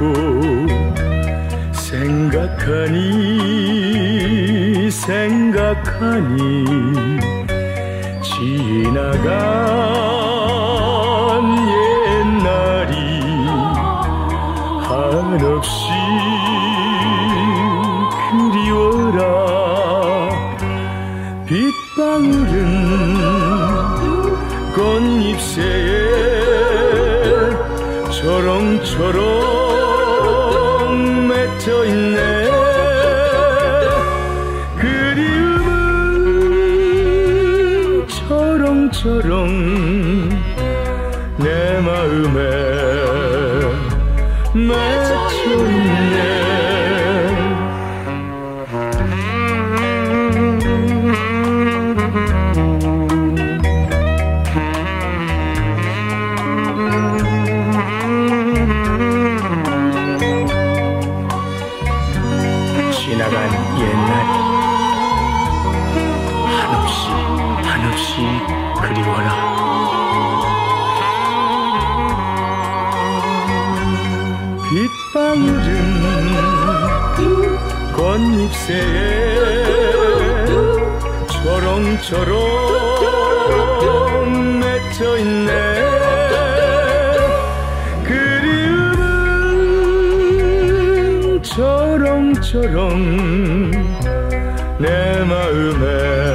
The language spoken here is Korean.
않고 생각하니 생각하니 지나간 옛날이 한없이 그리워라. 빗방울은 꽃잎새에 초롱초롱 맺혀 있네. 그리움은 초롱초롱 내 마음에 맺 옛날이 한없이 한없이 그리워라. 빗방울은 꽃잎새에 초롱초롱 초롱초롱 내 마음에